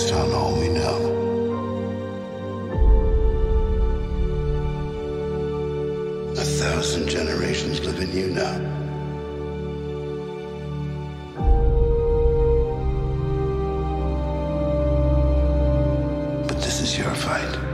rest on all we know. A thousand generations live in you now. But this is your fight.